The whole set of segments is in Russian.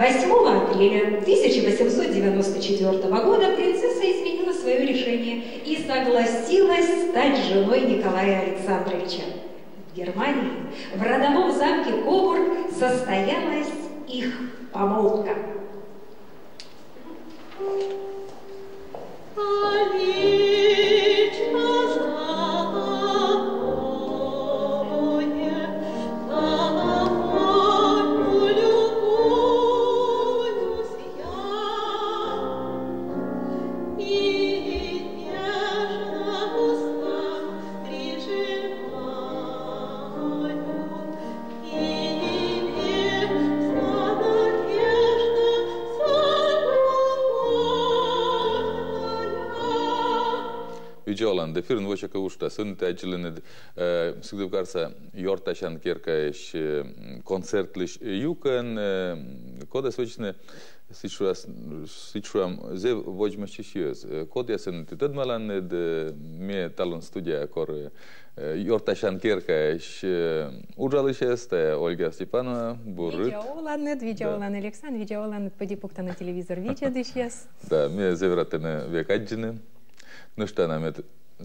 8 апреля 1894 года принцесса изменила свое решение и согласилась стать женой Николая Александровича. В Германии, в родовом замке Кобург, состоялась их помолвка. Üciolan de firın voce că ușta sunt acelene sigdu carsa yorta șan kerka și concertlish e, e, yukan e, kodas vecine Sičuras, sičuram, zev vođme šišios. Kod ja sen ti tad malan de mi talon studija kor Jorta Šankirka iš Užališės, tai Olga Stepanova, Burrit. Video Olanit, video Olanit Aleksandr, video Olanit padipukta na televizor, video dišies. Da, mi zevrate na vekadžinė. nu šta nam je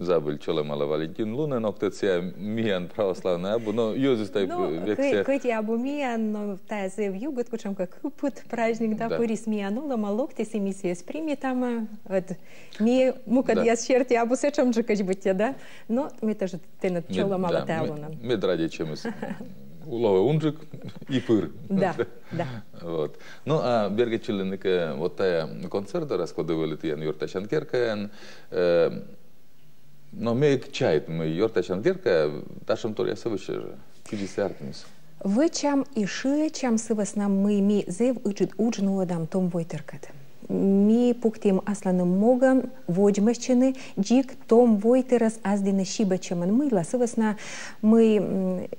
zabili čelemala Valentin Luna, noktacija mien pravoslavna abu, no jozis taip nu, vekse. Kai tie abu mien, no, tas jau, bet kučiam kakų put pražnik, da, da. kuris mienu, lama luktis į misijas primitama, at mi, mu, kad jas šerti abu sečam, džakač būtė, da? No, mi taž ten atčelamala teluna. Mi, mi, mi dradičiamis. Улова унжик и пыр. Да, да. Вот. Ну, а Бергачилиника, вот тая концерта раскладывали тиян юрташан керкаян, No me чайт мы йортачан герка ташам тор я савыше киди сартмис. Вычам и шычам сывасна мы ми зев учит уджну адам том войтеркат. Ми пуктим асланы моган воджмащины джик том войтерас аздина шибачаман мыла сывасна мы мога свед мы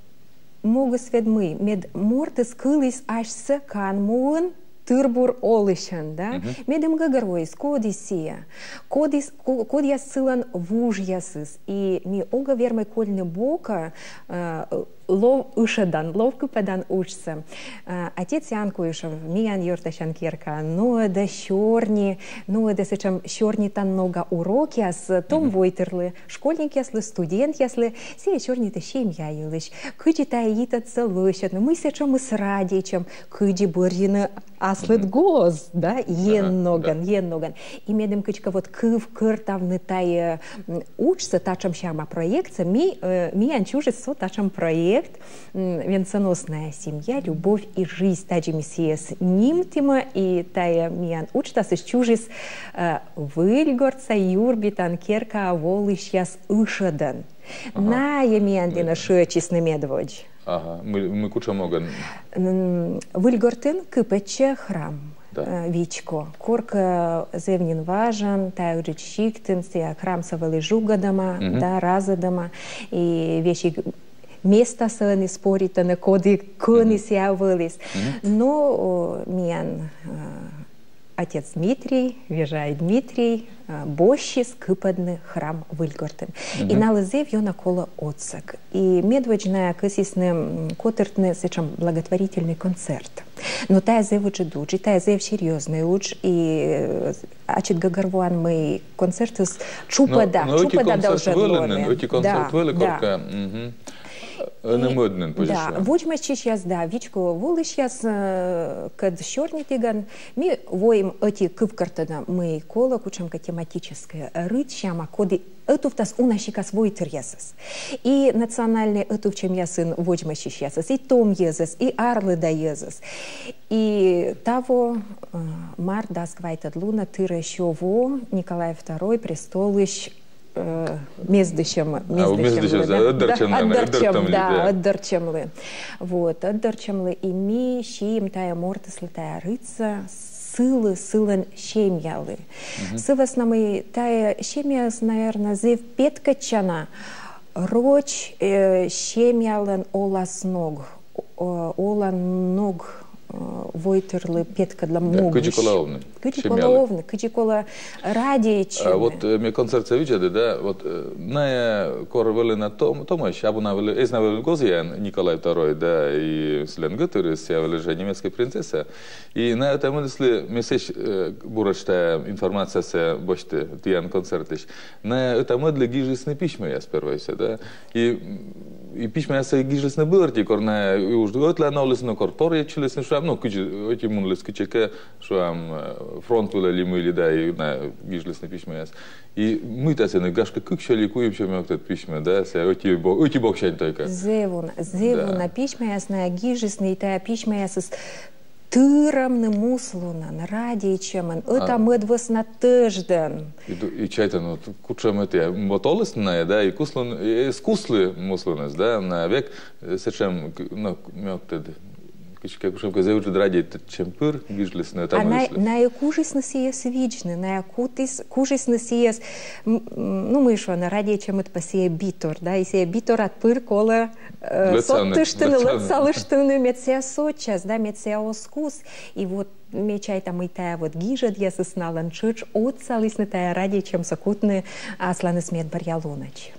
мед мортес кылис аш с кан муын târbur olышан, да? Uh -huh. Медем гагароис, кодисия, кодис, кодия сылан вужьясыс, и ми ога вермай кольны бока, uh, лов ышадан, ловко падан учса. Отец Ян Куишев, миян йорташан кирка, ну да щорни, ну да сечам щорни тан много уроки, ас том войтерлы, школьник яслы, студент яслы, сие щорни та щем яйлыш, кыджи та ита целышат, мы сечам мы с радичем, кыджи бурьины аслыт гоз, да, ен ноган, ен ноган. И медем кычка вот кыв кыртавны тай учса, тачам щама проекция, ми, ми анчужит со тачам проект, проект «Венценосная семья. Любовь и жизнь» таджи миссиес нимтима и тая миян учтас из чужис э, выльгорца юрбитан керка волышьяс ышадан. Ага. На емиян дина шööчис медводь. Ага, мы, мы куча моган. Выльгортын кыпече храм. Э, Вичко. Корка зевнин важен, также чиктин, храм савали жугадама, угу. да, разадама, и вещи места să ne sporită, ne codi când se явились. Но миян отец Дмитрий, віжає Дмитрий, бощі скипадний храм Вильгортен. І налазив його на коло отсак. І медведжна кисісне котертне сечам благотворительний концерт. Но та зев учи дуч, та зев серьезный уч, и ачит гагарван мы концерты с чупада, чупада должен Эти концерты были, да. Önömödnön Да, вучмас сейчас, да, вичко волы сейчас, кад щорни тиган, ми воим эти кывкартана мы кола кучамка тематическая, рыть щама коды Этуфтас унашикас войтер ясас. И национальный этув чем ясын вочмащи ясас, и том езас, и арлы да езас. И того мар даск вайтад луна тыра еще во Николай II престолыш мездышем, мездышем, да, отдырчем, да, отдырчемлы. Вот, отдырчемлы, и ми щием тая мортыслы тая рыца, сылы сылын щемьялы. Сывас намы тая щемьяс, наверное, зев петкачана, роч щемьялын олас ног, олан ног войтерлы петка для могущих. Кыджи колаовны. Кыджи колаовны, кыджи кола радиичи. Вот мне концерт видели, да, вот на кор вели на том, Томаш, абу на вели, эз на вели Гозиян, Николай II, да, и я вели же немецкая принцесса. И на этом мысли, месяц бурочта информация се бочте, тиян концертиш. На это мы для гижисны письма я сперва, да, и и письма я се гижисны бырти, корна, и уж дуотле на улице на корторе, чилисны, что nu, câci, uite mun les câci că și am frontul li mâili da i na gijles na pišme jas. I myta se na gaška kukšė likujem šiame oktat pišme, da, se uite bo, uite bok šiandien toika. Zevun, zevun na pišme jas na gijles na ta pišme jas тырам муслуна, на радиичеман, это мы двус на тыжден. И чайта, ну, кучам это, мотолыс на, да, и куслун, и скуслы муслунес, да, на век, сечем, ну, мёктед, Как уж казав, уже драді чемпир, гіжліс на там. А на, на яку ж насіяс вічне, на яку ти кужись насіяс, ну ми що, на раді чим от пасіє бітор, да, і сіє бітор от пир коле соттиштини, лецалиштини, мецея сочас, да, мецея оскус, і вот мечай там и тая вот гижат я сосналан чуч от салисны тая ради чем сакутны асланы смет барьялонач.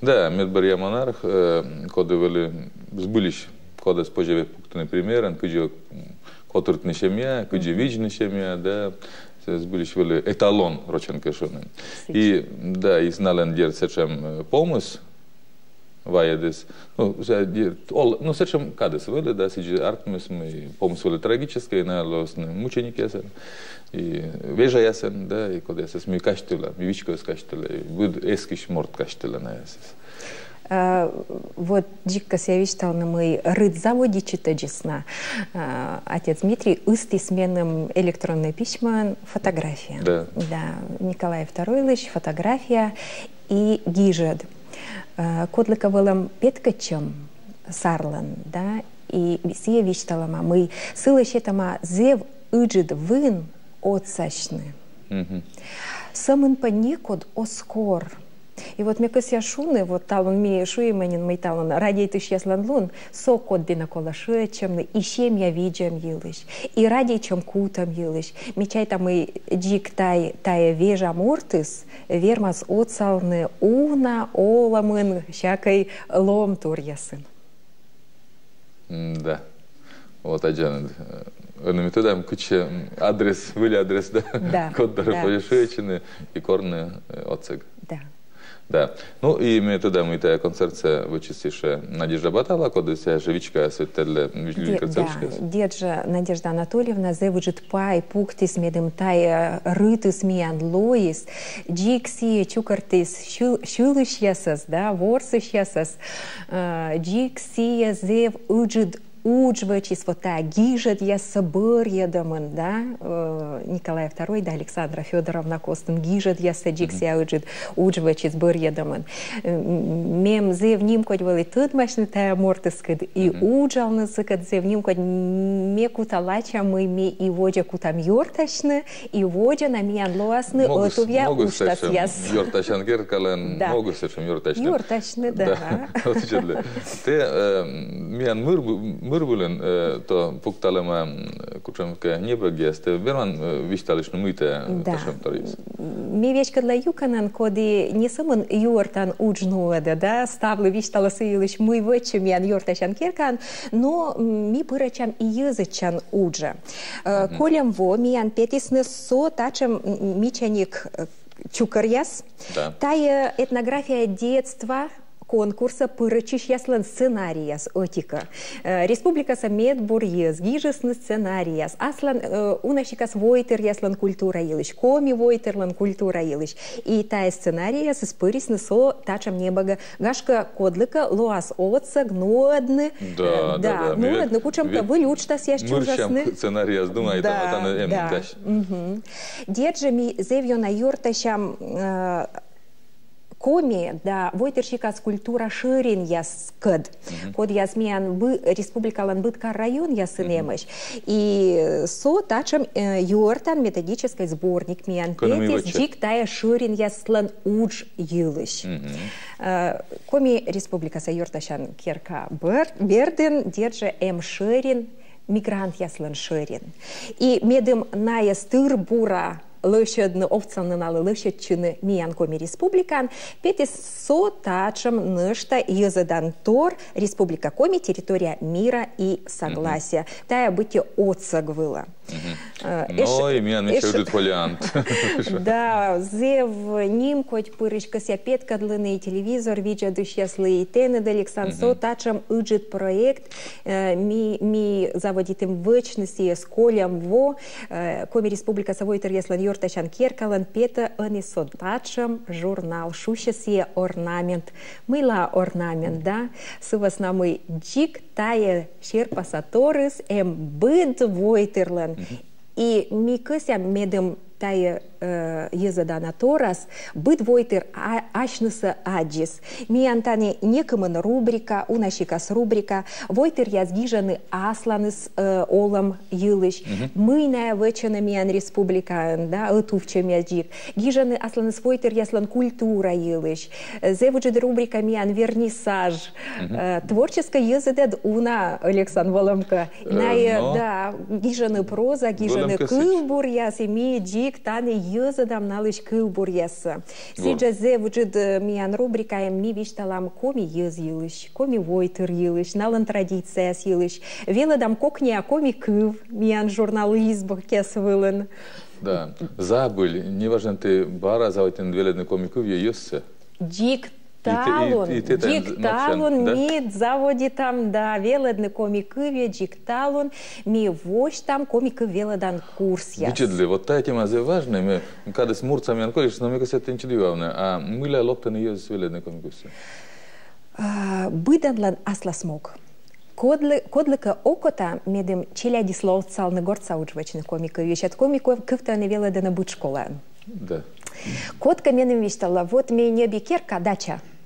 Да, медбарья монарх, коды были сбылись кода споживе пункту примерен, куди котуртне семья, куди виджне семья, да, збились вели еталон роченке шонен. И да, и знален дер сечем помос, vajadzēs. Nu, nu, сечем кадес вели, да, сиджи артмес, мы помос вели трагическое, на лос мученики ясен, и вежа ясен, да, и код ясес, ми каштила, ми вичко каштила, и буд эскиш морт каштила на ясес. Вот дикка сявиштал на мой рыд заводе читаджисна. Отец Дмитрий ысты сменным электронные письма, фотография. Да. Да. Николай II лыш, фотография и гижед. Кодлика вылам петкачем сарлан, да, и сия вишталама. Мы сылыш этама зев ыджид вын отсачны. Самын паникод оскор – и вот мекося шуны, вот талон ми шуйменин мей талон, радей ты щеслан лун, со код дина кола шечемны, и щем я виджем елыш, и радей чем кутам елыш, мечай там и джик тай, тая вежа мортис, вермас отсалны уна оламын, щакай лом тур ясын. Да. Вот один Önümü tudam, kuće adres, vili adres, da, da kod da, da. i korne odseg. Da. Да. Ну і ми туди ми те концерт це вичистіше Надіжда Батала, коли ця живічка світеле Віжліка Цевчка. Дєджа Надежда Анатольевна зевуджит пай пуктис медем тай ритис міян лоїс, джіксі чукартис шулиш ясас, да, ворсиш ясас, джіксі зев уджид так, гижет я соборьедамын, да, Николай II, да, Александра Федоровна Костын, гижет я саджикс я уджит, учвачись борьедамын. Мем зев нимкодь вали тыдмашны тая мортыскыд, и уджалны сыкыд зев нимкодь ме куталача мы ме и водя кутам йорташны, и водя на миян лоасны, отувя уштас яс. Йорташан керкален, могу сечем йорташны. Йорташны, да. Те миян мыр mõrvulen to puktalema kučamke niebăgeste, verman viștalișnu muite ташемторис. Ми вещка для юканан, коди не самон юртан уджнуеда, да, ставлы виштала сыйлыш мы вычем ян юрташан киркан, но ми пырачам и язычан уджа. Колем во, ми ян петисны со тачем мичаник чукарьяс. Да. Тая этнография детства, конкурса пырычиш яслан сценарияс отика. Э, Республика самет бурьез, гижесны сценарияс. Аслан э, унащикас войтер яслан культура илыш, коми войтерлан культура илыш. И тая сценарияс испырисны со тачам небага. Гашка кодлыка лоас отса гнодны. Да, да, да. Гнодны, кучам-то вылючтас ящ ужасны. сценарияс думай, да, там атаны да. Деджами зевьона юртащам э, коми да войтерщика скульптура ширин яскыд. Код ясмиян бы республикалан бытка район ясынемыш. И со тачем э, юртан методический сборник миян петис джик тая ширин яслан уж йылыш. Э, коми республика юрташан керка берден держа эм ширин мигрант яслан шерин. И медым ная стыр бура лышедны овцанналы лышедчыны миян коми республикан, петис со тачам нышта языдан тор республика коми территория мира и согласия. Mm -hmm. Тая быте отсагвыла. Ну, и меня начали вариант. Да, зев ним хоть пырышкас я пет кадлыны телевизор, видя дышьяслы и тены Александр со тачам ыджит проект, ми, ми заводит им вечности с колем во, коми республика савой яслан четвертачан керкалын петі ыны содачым журнал шушесе орнамент. Мыла орнамент, да? Сывасна мы джик тае шерпасаторыс эм быд войтерлен. И микысям медым тая э, езадана торас, быт войтер ашныса аджис. Ми антане некымын рубрика, унашикас рубрика, войтер язгижаны асланыс э, олам йылыш. Мыйная вычана миян республика, да, ытувча мяджик. Гижаны асланыс войтер яслан культура йылыш. Зевуджид рубрика миян вернисаж. Э, творческая езадед уна Александр Воломка. Ная, да, гижаны проза, гижаны кылбур яс, имеет джик, тане язадам налыш кыл бурьясы. Сиджазе вуджид миян рубрика эм ми вишталам коми ез йылыш, коми войтыр йылыш, налын традицияс йылыш. Веладам кокня коми кыв миян журнализм кес вылын. Да, забыль, неважно ты бара заводен веледный коми кыв езсе. Дик Дикталон, дикталон, ми заводи там, да, веледны комикыве, дикталон, ми вощ там комикы веледан курс я. Дичедли, вот та тема зе важна, ми когда с мурцами анколиш, но кажется, это ничего главное, а мыля лоптаны ез веледны комикусы. Быданлан асла смог. Кодлика окота медем челяди словцал на горца учвачны комика, вещат комиков кыфта не веледана школа. Да. Котка менем виштала, вот мне не бикерка дача.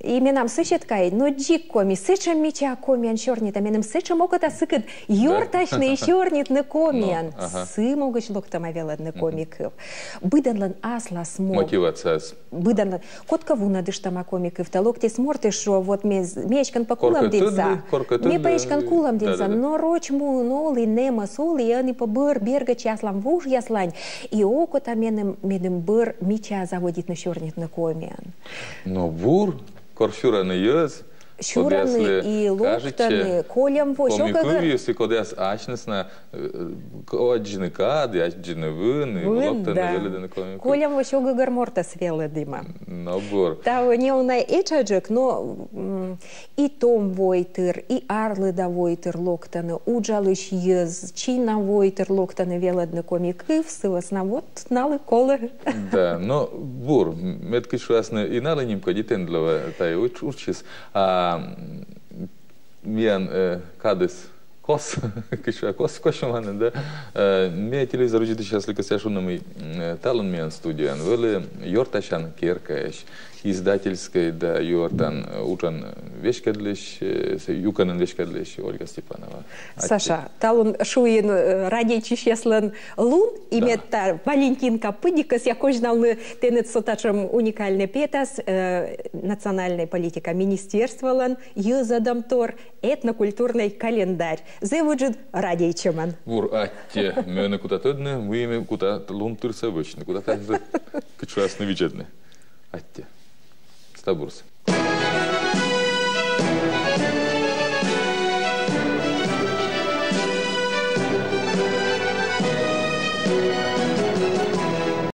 Именам сышеткай, но джик коми, сычам мича комиан шорнит, а менем сычам окота сыкыт, юрташный шорнит на комиан. Сы могыч локтама веладны комиков. Быданлан асла смог. Мотивацияс. Быданлан. Котка вуна дыштама комиков, та локти сморты шо, вот мечкан по кулам динца. Ме поечкан кулам динца, но роч му ноли нема соли, и они по быр берга часлам вуж яслань. И окота менем менем быр мича заводит на шорнит на комиан. Но бур Korshura in the US, Шураны и луктаны, колям во. Комикуви, если кодяс ачнесна, оджины кад, ачджины вын, и луктаны веледаны комикуви. Колям во шога гарморта свелы дыма. No бур. Та не унай эчаджик, но и том войтыр, и арлы да войтыр локтаны, уджалыш ез, чина войтыр локтаны веледны комикуви, сывасна вот налы колы. Да, но бур, меткиш власне и налы нимко дитендлова тай учис, а vien kadis кос, кишва кос кошуманы, да. Мне телевизор учит сейчас лика сяшунами талон миян студиян, вели йорташан керкаеш издательской, да, юртан учан вешкадлиш, юканын вешкадлиш Ольга Степанова. Саша, талун шуин ради чищеслен лун, имет та Валентин Капыдикас, я кожналны тенет сотачем уникальный петас, национальная политика министерстволан, юзадам тор, этнокультурный календарь. Зевуджид ради чеман. Вур атте, мёны куда мы ими куда лун тырса вычны, куда так кычуасны виджедны. Атте. Стабурс.